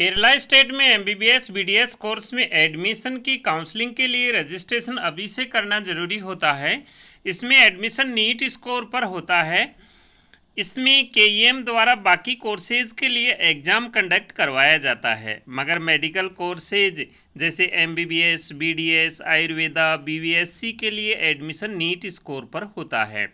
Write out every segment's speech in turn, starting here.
Kerala state में MBBS BDS course में admission की काउंसलिंग के लिए रजिस्ट्रेशन अभी से करना ज़रूरी होता है। इसमें एडमिशन नीट स्कोर पर होता है। इसमें के द्वारा बाकी कोर्सेज के लिए एग्ज़ाम कंडक्ट करवाया जाता है। मगर मेडिकल कोर्सेज जैसे M B B S B D S Ayurveda B V S C के लिए एडमिशन नीट स्कोर पर होता है।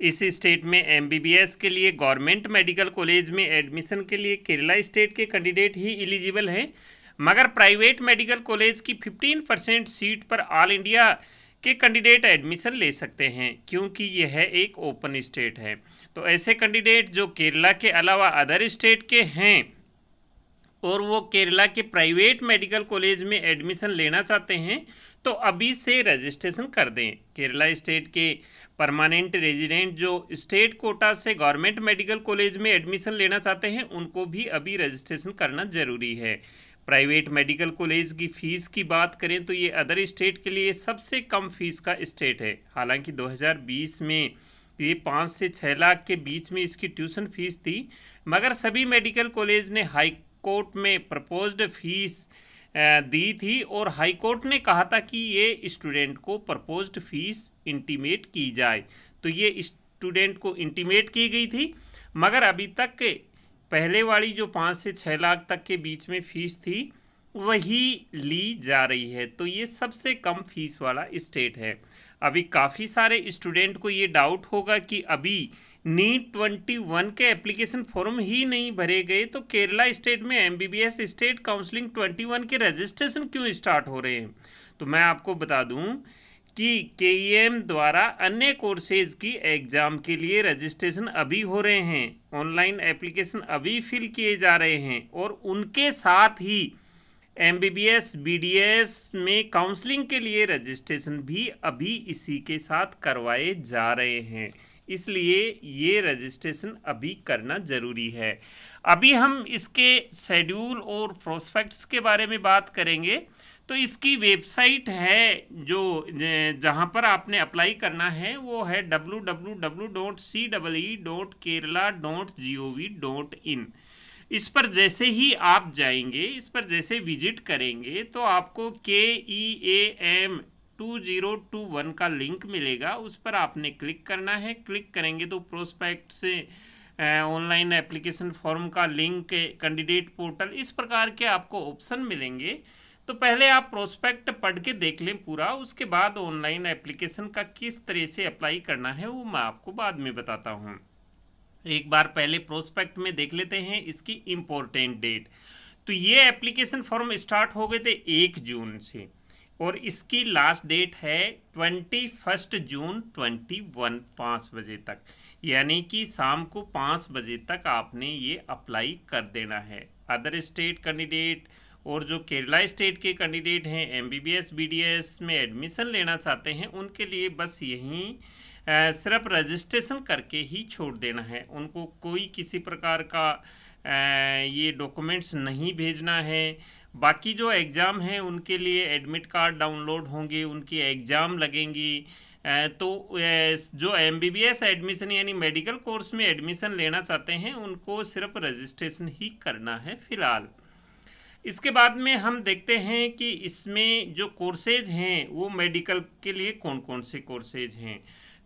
इस स्टेट में एमबीबीएस के लिए, गवर्नमेंट मेडिकल कॉलेज में एडमिशन के लिए केरला स्टेट के कैंडिडेट ही एलिजिबल हैं, मगर प्राइवेट मेडिकल कॉलेज की 15 परसेंट सीट पर ऑल इंडिया के कैंडिडेट एडमिशन ले सकते हैं, क्योंकि यह एक ओपन स्टेट है। तो ऐसे कैंडिडेट जो केरला के अलावा अदर स्टेट के हैं, और वो केरला के प्राइवेट मेडिकल कॉलेज में एडमिशन लेना चाहते हैं तो अभी से रजिस्ट्रेशन कर दें। केरला स्टेट के परमानेंट रेजिडेंट जो स्टेट कोटा से गवर्नमेंट मेडिकल कॉलेज में एडमिशन लेना चाहते हैं, उनको भी अभी रजिस्ट्रेशन करना ज़रूरी है। प्राइवेट मेडिकल कॉलेज की फ़ीस की बात करें तो ये अदर स्टेट के लिए सबसे कम फ़ीस का स्टेट है। हालाँकि 2020 में ये पाँच से छः लाख के बीच में इसकी ट्यूशन फ़ीस थी, मगर सभी मेडिकल कॉलेज ने हाई कोर्ट में प्रपोज्ड फ़ीस दी थी और हाई कोर्ट ने कहा था कि ये स्टूडेंट को प्रपोज्ड फ़ीस इंटीमेट की जाए। तो ये स्टूडेंट को इंटीमेट की गई थी, मगर अभी तक पहले वाली जो पाँच से छः लाख तक के बीच में फ़ीस थी, वही ली जा रही है। तो ये सबसे कम फ़ीस वाला स्टेट है। अभी काफ़ी सारे स्टूडेंट को ये डाउट होगा कि अभी नीट ट्वेंटी वन के एप्लीकेशन फॉर्म ही नहीं भरे गए तो केरला स्टेट में MBBS state counselling twenty one के रजिस्ट्रेशन क्यों स्टार्ट हो रहे हैं? तो मैं आपको बता दूँ कि के द्वारा अन्य कोर्सेज की एग्ज़ाम के लिए रजिस्ट्रेशन अभी हो रहे हैं ऑनलाइन एप्लीकेशन अभी फिल किए जा रहे हैं और उनके साथ ही M B B S B D S में काउंसलिंग के लिए रजिस्ट्रेशन भी अभी इसी के साथ करवाए जा रहे हैं। इसलिए ये रजिस्ट्रेशन अभी करना ज़रूरी है। अभी हम इसके शेड्यूल और प्रोस्पेक्ट्स के बारे में बात करेंगे। तो इसकी वेबसाइट है जो जहाँ पर आपने अप्लाई करना है, वो है W W W dot C double E dot Kerala dot G O V dot in इस पर जैसे ही आप जाएँगे, इस पर जैसे विज़िट करेंगे तो आपको K E A M two zero two one का लिंक मिलेगा, उस पर आपने क्लिक करना है। क्लिक करेंगे तो प्रोस्पेक्ट से ऑनलाइन एप्लीकेशन फॉर्म का लिंक कैंडिडेट पोर्टल इस प्रकार के आपको ऑप्शन मिलेंगे। तो पहले आप प्रोस्पेक्ट पढ़ के देख लें पूरा, उसके बाद ऑनलाइन एप्लीकेशन का किस तरह से अप्लाई करना है, वो मैं आपको बाद में बताता हूँ। एक बार पहले प्रोस्पेक्ट में देख लेते हैं इसकी इम्पोर्टेंट डेट तो ये एप्लीकेशन फॉर्म स्टार्ट हो गए थे एक जून से। और इसकी लास्ट डेट है twenty first June twenty one पाँच बजे तक। यानी कि शाम को पाँच बजे तक आपने ये अप्लाई कर देना है। अदर स्टेट कैंडिडेट और जो केरला स्टेट के कैंडिडेट हैं M B B S B D S में एडमिशन लेना चाहते हैं, उनके लिए बस यहीं सिर्फ़ रजिस्ट्रेशन करके ही छोड़ देना है। उनको कोई किसी प्रकार का ये डॉक्यूमेंट्स नहीं भेजना है। बाकी जो एग्ज़ाम हैं, उनके लिए एडमिट कार्ड डाउनलोड होंगे, उनकी एग्ज़ाम लगेंगी। तो जो M B B S admission यानी मेडिकल कोर्स में एडमिशन लेना चाहते हैं, उनको सिर्फ़ रजिस्ट्रेशन ही करना है फ़िलहाल। इसके बाद में हम देखते हैं कि इसमें जो कोर्सेज हैं, वो मेडिकल के लिए कौन कौन से कोर्सेज हैं।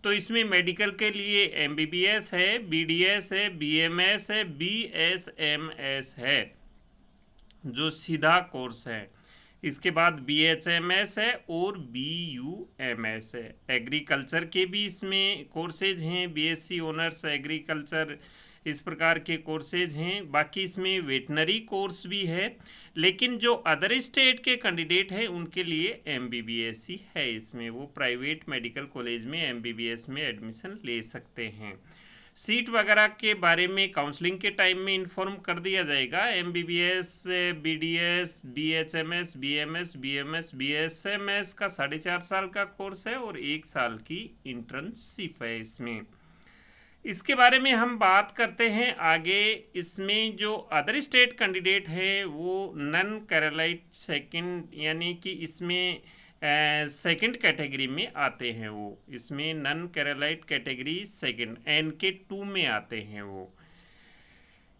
तो इसमें मेडिकल के लिए एम बी बी एस है बी डी एस है बी एम एस है बी एस एम एस है, जो सीधा कोर्स है। इसके बाद बी एच एम एस है और बी यू एम एस है। एग्रीकल्चर के भी इसमें कोर्सेज हैं B S C honours agriculture इस प्रकार के कोर्सेज हैं। बाकी इसमें वेटनरी कोर्स भी है। लेकिन जो अदर स्टेट के कैंडिडेट हैं, उनके लिए एम बी बी एस ही है। इसमें वो प्राइवेट मेडिकल कॉलेज में एम बी बी एस में एडमिशन ले सकते हैं। सीट वगैरह के बारे में काउंसलिंग के टाइम में इन्फॉर्म कर दिया जाएगा। M B B S B D S B H M S B M S B M S B S M S का साढ़े चार साल का कोर्स है और एक साल की इंटर्नशिप है इसमें। इसके बारे में हम बात करते हैं आगे। इसमें जो अदर स्टेट कैंडिडेट है, वो नन कैरलाइट सेकंड यानी कि इसमें सेकंड कैटेगरी में आते हैं वो। इसमें non Keralite category second N K two में आते हैं वो।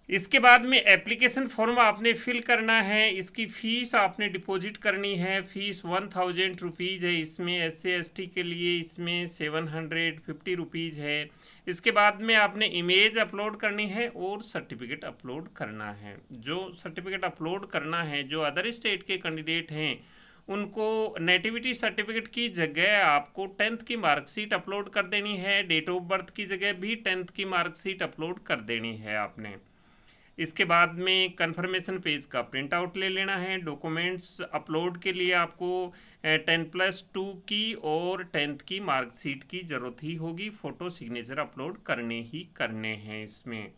इसके बाद में एप्लीकेशन फॉर्म आपने फिल करना है। इसकी फ़ीस आपने डिपॉजिट करनी है। फ़ीस वन थाउज़ेंड रुपीज़ है। इसमें एस सी के लिए इसमें सेवन हंड्रेड फिफ्टी रुपीज़ है। इसके बाद में आपने इमेज अपलोड करनी है और सर्टिफिकेट अपलोड करना है। जो सर्टिफिकेट अपलोड करना है, जो अदर स्टेट के कैंडिडेट हैं, उनको नेटिविटी सर्टिफिकेट की जगह आपको टेंथ की मार्कशीट अपलोड कर देनी है। डेट ऑफ़ बर्थ की जगह भी टेंथ की मार्कशीट अपलोड कर देनी है आपने। इसके बाद में कंफर्मेशन पेज का प्रिंट आउट ले लेना है। डॉक्यूमेंट्स अपलोड के लिए आपको टेन प्लस टू की और टेंथ की मार्कशीट की ज़रूरत ही होगी। फ़ोटो सिग्नेचर अपलोड करने ही करने हैं इसमें।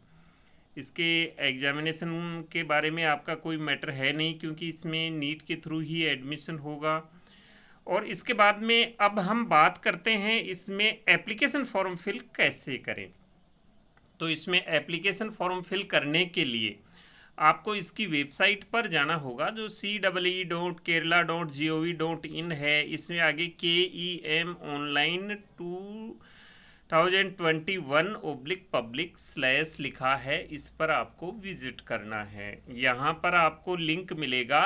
इसके एग्जामिनेशन के बारे में आपका कोई मैटर है नहीं क्योंकि इसमें नीट के थ्रू ही एडमिशन होगा। और इसके बाद में अब हम बात करते हैं इसमें एप्लीकेशन फॉर्म फिल कैसे करें। तो इसमें एप्लीकेशन फॉर्म फिल करने के लिए आपको इसकी वेबसाइट पर जाना होगा, जो C double E dot Kerala dot G O V dot in है। इसमें आगे के E M online two thousand twenty one oblique public slash लिखा है, इस पर आपको विज़िट करना है। यहाँ पर आपको लिंक मिलेगा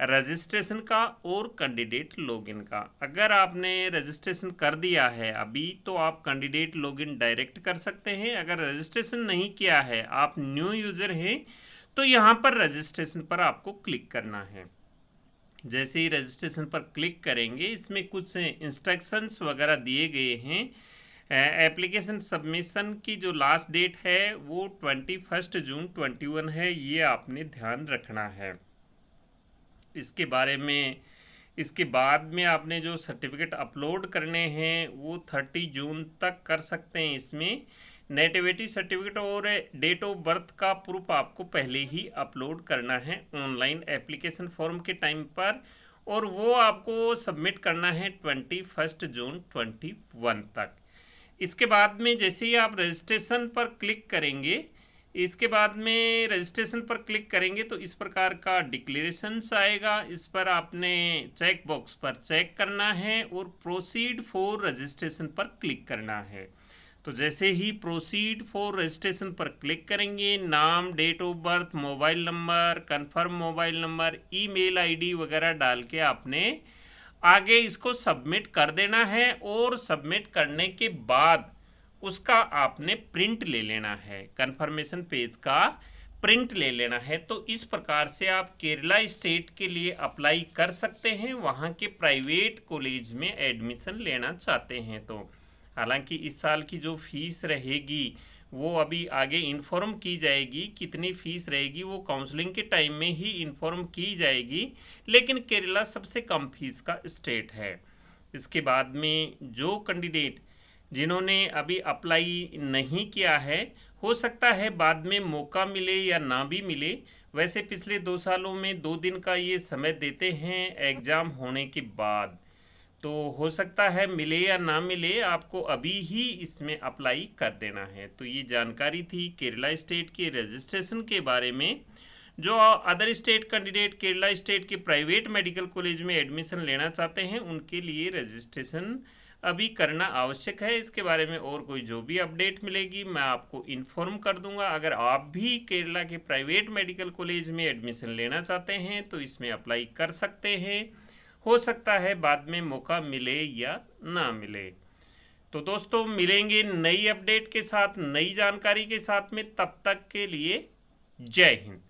रजिस्ट्रेशन का और कैंडिडेट लॉगिन का। अगर आपने रजिस्ट्रेशन कर दिया है अभी तो आप कैंडिडेट लॉगिन डायरेक्ट कर सकते हैं। अगर रजिस्ट्रेशन नहीं किया है, आप न्यू यूज़र हैं तो यहाँ पर रजिस्ट्रेशन पर आपको क्लिक करना है। जैसे ही रजिस्ट्रेशन पर क्लिक करेंगे, इसमें कुछ इंस्ट्रक्शंस वगैरह दिए गए हैं। एप्लीकेशन सबमिशन की जो लास्ट डेट है, वो twenty first June twenty one है, ये आपने ध्यान रखना है। इसके बारे में, इसके बाद में आपने जो सर्टिफिकेट अपलोड करने हैं, वो थर्टी जून तक कर सकते हैं। इसमें नेटिविटी सर्टिफिकेट और डेट ऑफ़ बर्थ का प्रूफ आपको पहले ही अपलोड करना है ऑनलाइन एप्लीकेशन फॉर्म के टाइम पर और वो आपको सबमिट करना है twenty first June twenty one तक। इसके बाद में जैसे ही आप रजिस्ट्रेशन पर क्लिक करेंगे, इसके बाद में रजिस्ट्रेशन पर क्लिक करेंगे तो इस प्रकार का डिक्लेरेशंस आएगा। इस पर आपने चेक बॉक्स पर चेक करना है और प्रोसीड फॉर रजिस्ट्रेशन पर क्लिक करना है। तो जैसे ही प्रोसीड फॉर रजिस्ट्रेशन पर क्लिक करेंगे, नाम date of birth mobile number confirm mobile number email ID वगैरह डाल के आपने आगे इसको सबमिट कर देना है और सबमिट करने के बाद उसका आपने प्रिंट ले लेना है। कन्फर्मेशन पेज का प्रिंट ले लेना है। तो इस प्रकार से आप केरला स्टेट के लिए अप्लाई कर सकते हैं। वहाँ के प्राइवेट कॉलेज में एडमिशन लेना चाहते हैं तो। हालाँकि इस साल की जो फ़ीस रहेगी वो अभी आगे इन्फॉर्म की जाएगी, कितनी फ़ीस रहेगी, वो काउंसलिंग के टाइम में ही इन्फॉर्म की जाएगी, लेकिन केरला सबसे कम फ़ीस का स्टेट है। इसके बाद में जो कैंडिडेट जिन्होंने अभी अप्लाई नहीं किया है, हो सकता है बाद में मौका मिले या ना भी मिले। वैसे पिछले दो सालों में दो दिन का ये समय देते हैं एग्ज़ाम होने के बाद। तो हो सकता है मिले या ना मिले, आपको अभी ही इसमें अप्लाई कर देना है। तो ये जानकारी थी केरला स्टेट के रजिस्ट्रेशन के बारे में, जो other state candidate Kerala state के प्राइवेट मेडिकल कॉलेज में एडमिशन लेना चाहते हैं, उनके लिए रजिस्ट्रेशन अभी करना आवश्यक है। इसके बारे में और कोई जो भी अपडेट मिलेगी, मैं आपको इन्फॉर्म कर दूँगा। अगर आप भी केरला के प्राइवेट मेडिकल कॉलेज में एडमिशन लेना चाहते हैं तो इसमें अप्लाई कर सकते हैं। हो सकता है बाद में मौका मिले या ना मिले। तो दोस्तों, मिलेंगे नई अपडेट के साथ, नई जानकारी के साथ में, तब तक के लिए जय हिंद।